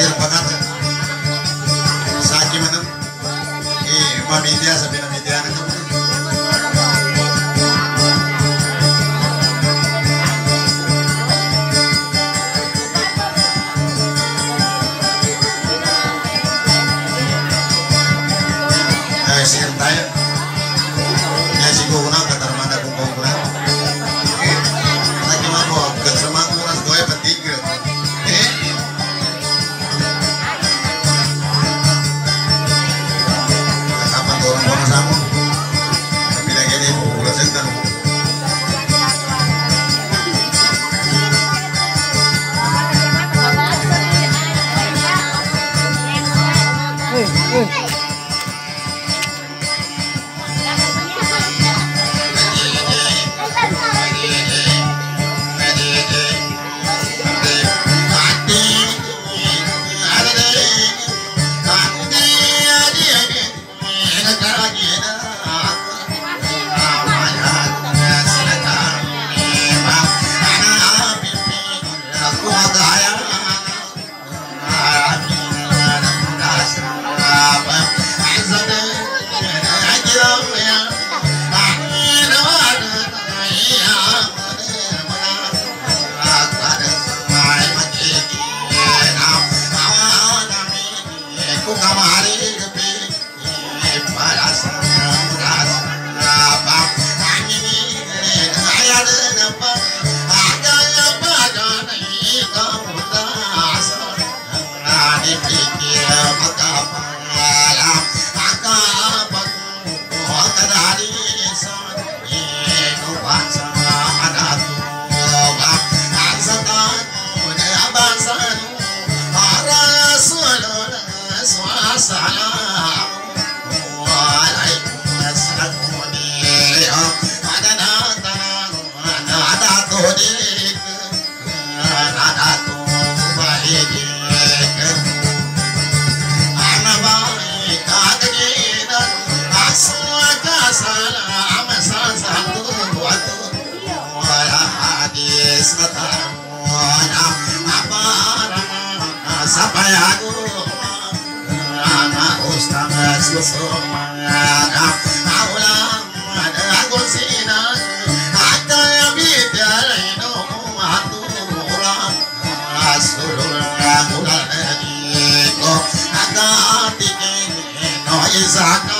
yang bakar saki mana eh iya, mami media sebenarnya mami itu. 我们 Thank you. Isaac.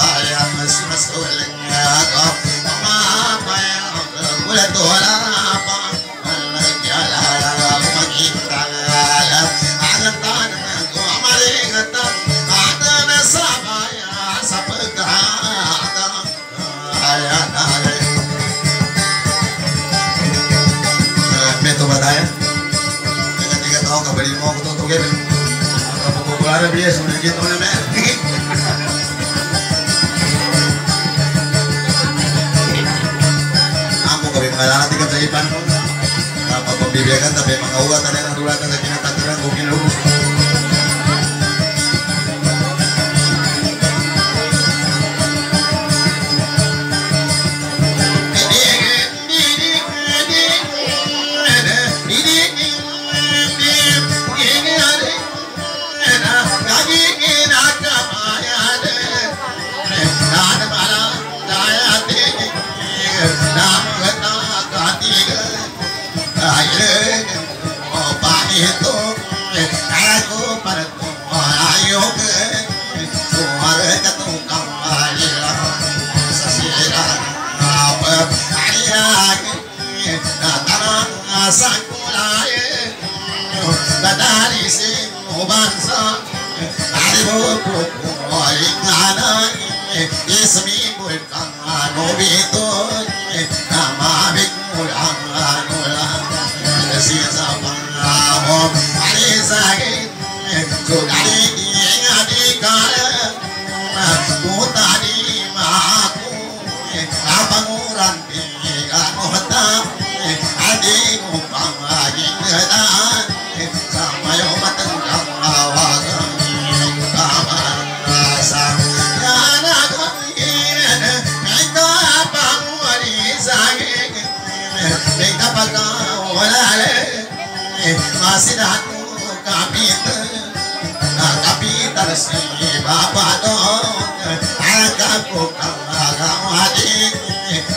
قال يا مس مسؤول يا قف ما ما ولد ولا ما बताया मैंने कहा ताओ का बड़ी मौक तो तुझे बुला रहे भैया सुन के तुमने मैं tapi mga uwa tayo ng dulatan sa kinatakiran ko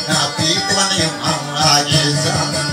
tapi tuan yang mau lagi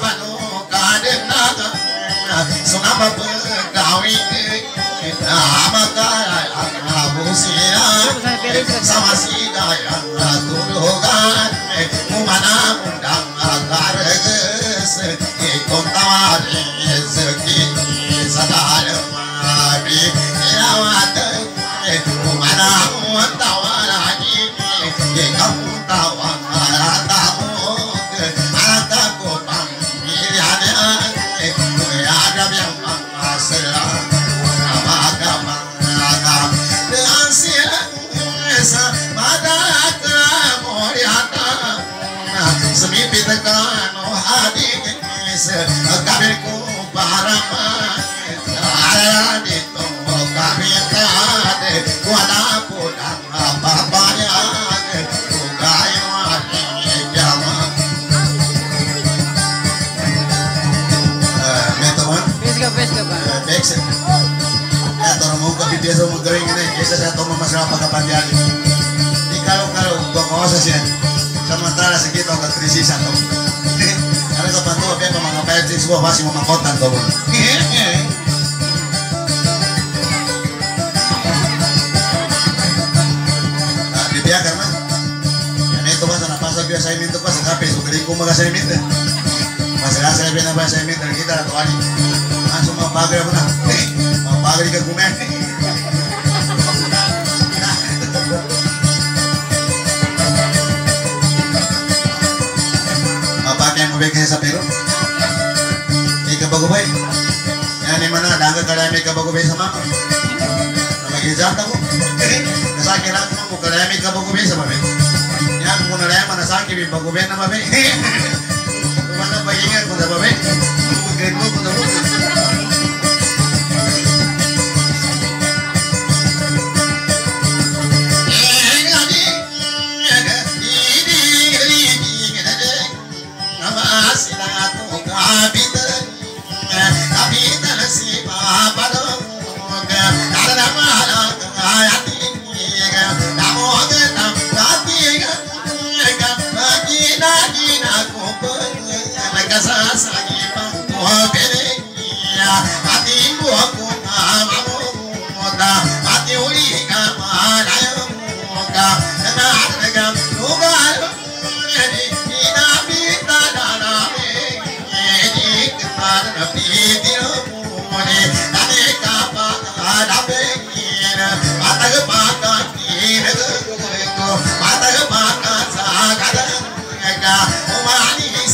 banu kadena sunama pegawai ama kaya abu siang sama si daya turugan umana undang agar ges ikon tawari zeki sadar mari ilawat umana kabir ko para ma dito kabir kade wala po lang babayan tugayo aking jama Metawan, Pes ka, pes ka ba? Bex, toro mo ka bibiasa mo gawin ini, kesa sa to mamasarap pagkapandihan. Di kalau-kalau gua kawasan siya. Samantala sa kita ang katrisisa ka mga payat sa suwa, basi mo makotan to. Ah, bibiyakan man. Yan ito ba, sa napasa biya sa imin to pa, sa kape, so galing ko mga sa imin. Masaya-saya biya na ba sa imin, kita na to ani. Ah, so mga bagay mo na. Eh, mga bagay ka kumain. Mapake mo ba sa pero? Ika bago ba eh? Yan ni mana, daga karami ka bago ba sa mama? Na mag-exam ko. Nasaki na ako mo, karami ka bago ba sa mama? Yan, kung nalayan mo, nasaki, may bago ba na mama?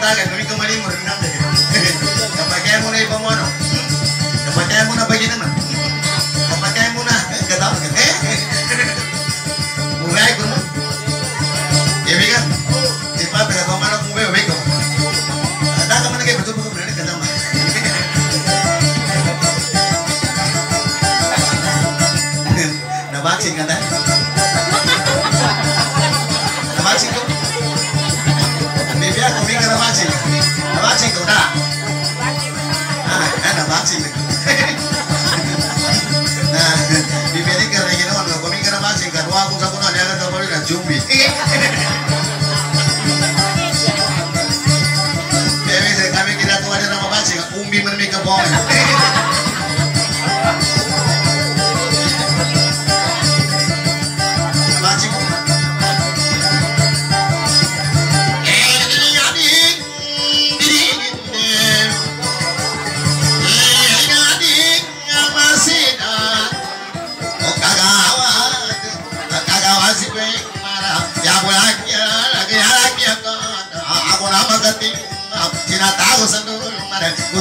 mo may nagkatagan, kami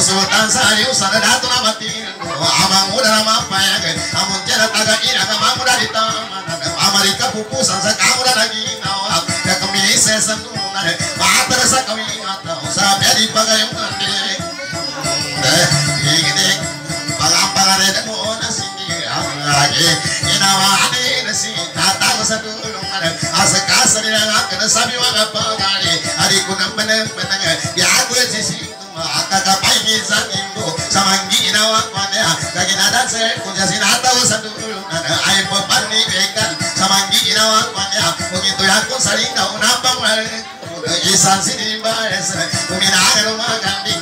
Kusultan sari usana datu nama tin amang muda nama payag amun jara taga lagi inawa hari kunam ya aku sisi paigi zanimbo samangi inawa kwane kagi nada se kunja sinata satu lumana ai popani bekan samangi inawa kwane begitu aku saringa unapa isan sini baes kuminaga rumah ganding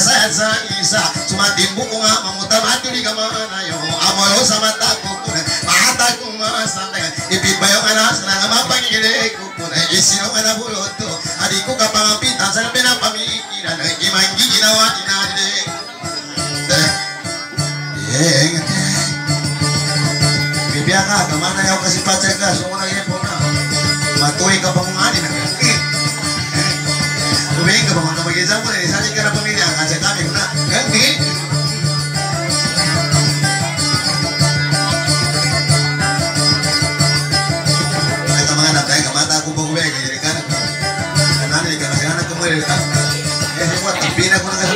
saya isa cuma timbuku nga mamuta matu di kamana yo. Amolo sama taku kune mata ku masanda ipi bayo ana sana mapangi gile ku kune isino ana buloto adiku kapangapitan sana pena pamikiran imangi nawanina de Yeah, bibianga ke mana ya kasih pacar ka semua lagi pun matuhi ka pangungani na Tumingin ka ba mga kamagizang mo sali ka na pamilya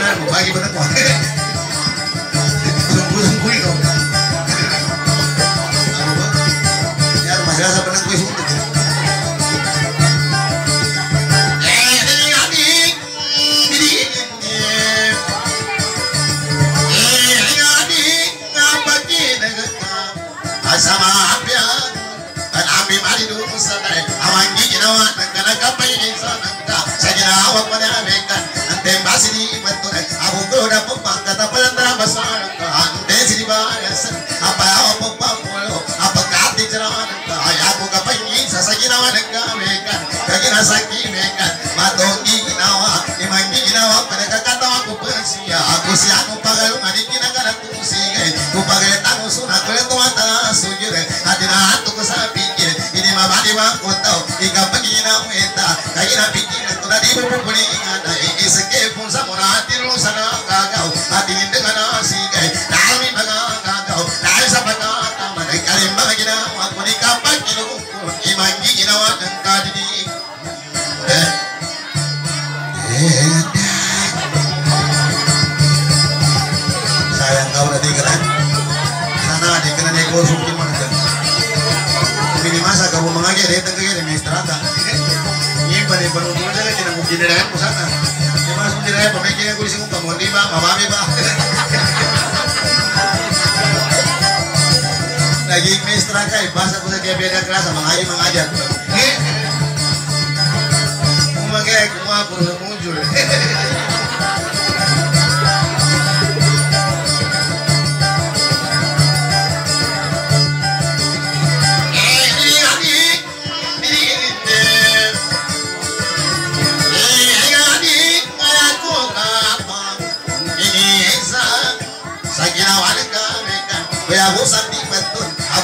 tapina ko na kasalanan mo bagi ba na ko Sungguh-sungguh pikiran ko administrata bahasa aku lagi beda kelas sama ngaji mengajar. Umagai kumah aku muncul.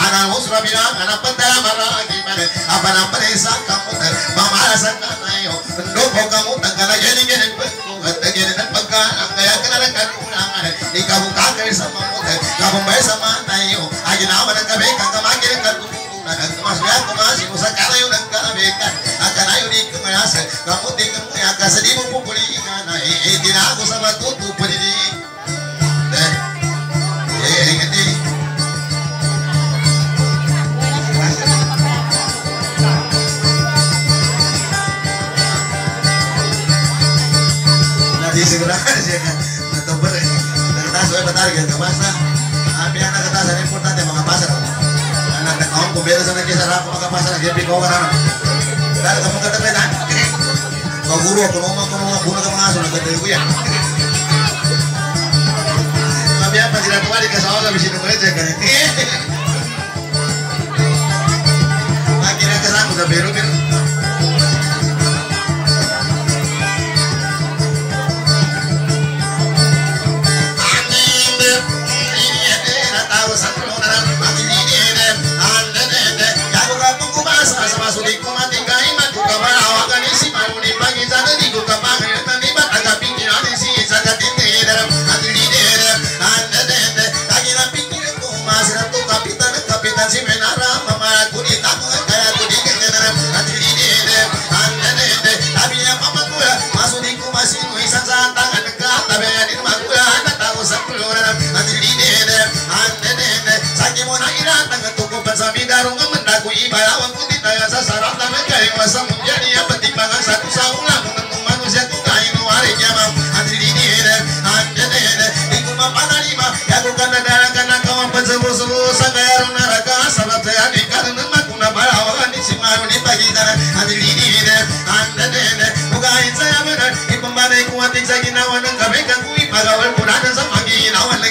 Ana Usra Bilang, Ana Pantara Maragi, apa nama desa kamu ter, mama rasa kanayo, ndopo kamu tangkana jadi jadi bentuk, kata jadi dan pegang, kaya kena kan ulangan, di kamu kakek sama muter, kamu baik sama nayo, aja nama dan kabe kakak makin kan Nah, mas dia aku masih musa kanayo dan kanabekan, akan ayo di kemerasa, kamu di kasih di buku kuliah, nah, eh, tidak aku sama tutup bera sana kesa ra ko makapasa na gepi ko kana dahil kamu kata peta kau guru aku ngomong aku ngomong bunuh kamu ngasuh nak kata ya tapi apa tidak kuat dikasih orang di sini mereka kan? Akhirnya ke sana udah beru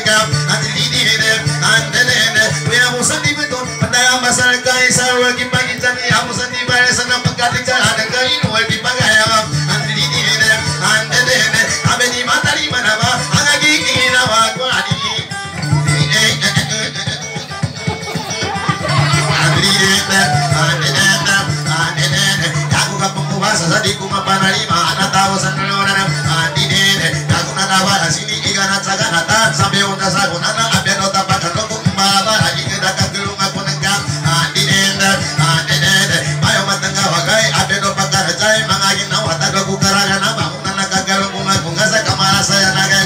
out. Ta Sampai unta sa kunana Abe no tapakan Loko kumbala Ika kagulung ako nagkam Andi de de Andi de de Bayo matangga wagay Abe no pagkarajay Mga ginawa Taga kukaragan na kamara saya kabe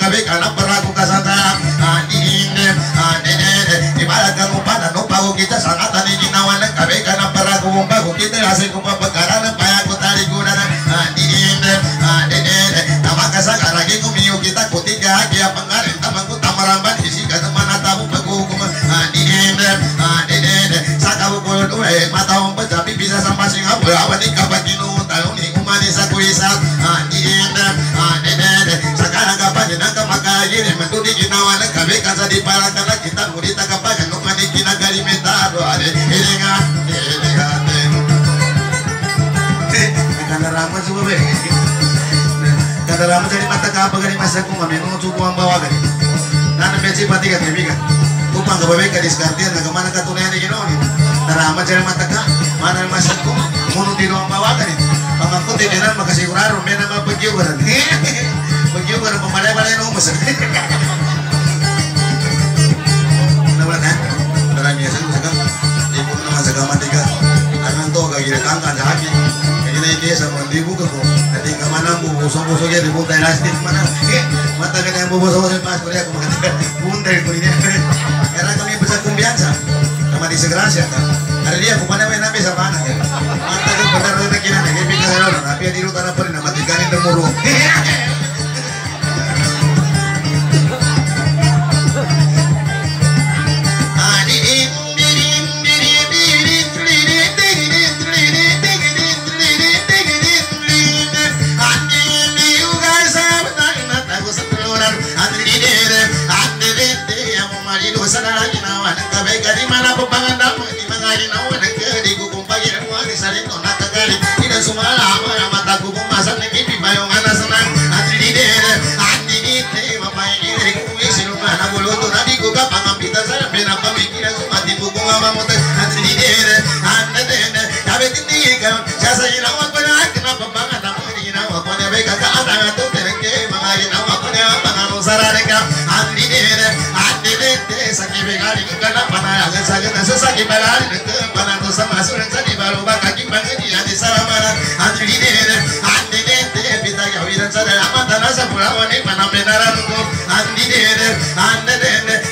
kabe Kanang para kung kasantara Andi de de Andi de de Ibarat kang upada No bago kita Sangatan ni ginawa ng kabe Kanang para kung bago kita Kasi kung mapagkaran Ng paya ko tali ko na Andi de de Andi de de Tamakasa karagi kumiyo kita Kutiga Kaya pangarin Tamang ko tamaramban Isi ka naman Natamu paghukum Andi de de Andi de de Sa kabukul Uwe Matawang pajabi Bisa sampai Singapura Awan di kapag ginuun Talong ni umani sa kuisa Andi de de Andi de de Sa kanang kapag Nang kamakayiri Mendudi ginawa ng kabe Kansa di Kanda ramas dari mata kapa gani masa ku mami no cukup ang bawa gani Nana beci pati ka tebi ka Upang ka babe ka diskartian na kamana ka tunay ni ginoni Narama dari mata ka Mana masa ku Munu tino ang bawa gani Pamangko tiniran makasiguraro May na mapagyo ka rin Pagyo ka rin pamalay-malay no mas man ang bubusong-busong yan Dibuntay lastik man ang Mata ka na yung bubusong sa pas Kuliah ko mga Dene pita ya wiran sada amat tanasa pulawan ni mana benaran ko dene hati dene kamu yang kamu ai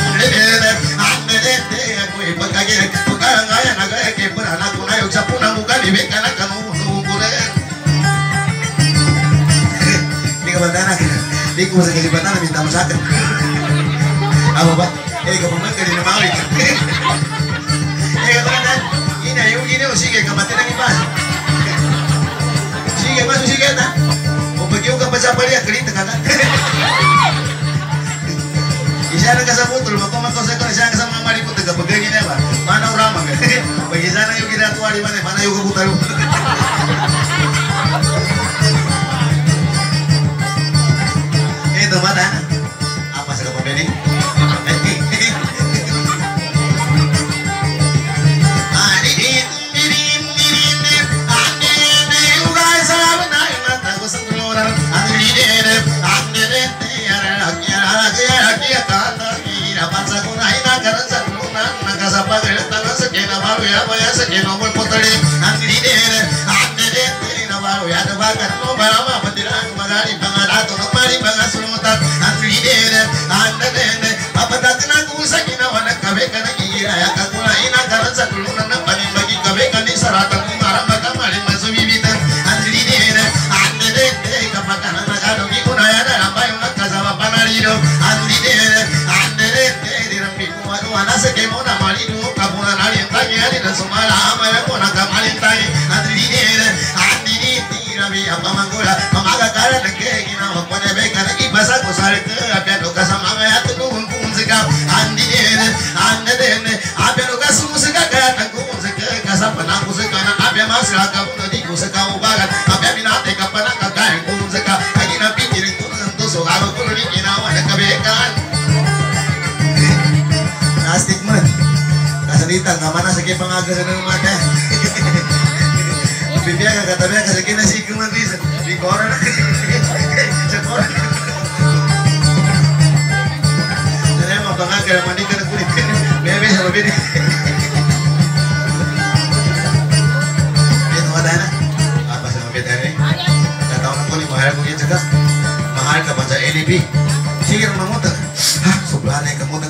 ipagkagin Pagkarangaya nagaya kay Pananak ko na yung sa punang muka Libeka na kanunukulan Hindi ka bandana Hindi ko sa kalibatan Minta mo sa akin Apa ba? Eh, kapag ka din na mawit Eh, kapag Ina, yung gini o sige, ng iba Sige, masuk sige na O pag yung kapag sa pali, kalita ka ka sa putol, magkumantos ako, isa na ka sa mga maripot, ganyan na ba? Mana uramang Pag isa na yung ginatuwa di mana, mana yung kabutalo Ito, mata Saratan yalina sumala amara kona kamali tai adrinere adini tirami amamangula mamaga kara nakegi na wakone bekana ibasa kusarika apya lokasa mama yatu kumzika andinere andene apya lokasa musika kana kumzika kasapana kusika na apya masra kabuna mana sa kipangaga sa ng mata. Bibia ka katabi ka sa kinasik man di sa di kora na. Sa kora. Sana mo pangaga naman di ka na kulit. Bebe sa babini. Ito wala na. Apa sa mabit na rin? Tataw na kulit, mahal kita ka. Mahal ka pa sa LB. Naman mo Ha, sobrahan na yung kamutan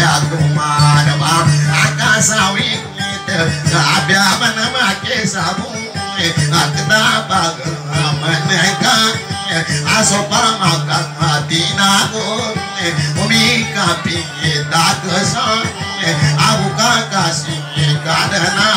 abia kumara ba aka sawi kit abia manama ke sabu akda bag amane ka aso parama ka tina go umi ka pi dag sa abu ka ka si ka dana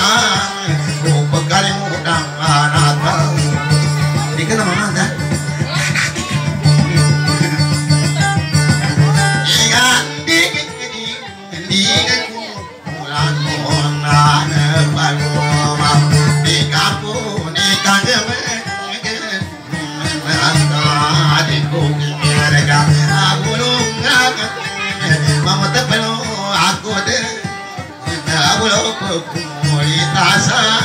òkun ọ̀rẹ́ àṣà.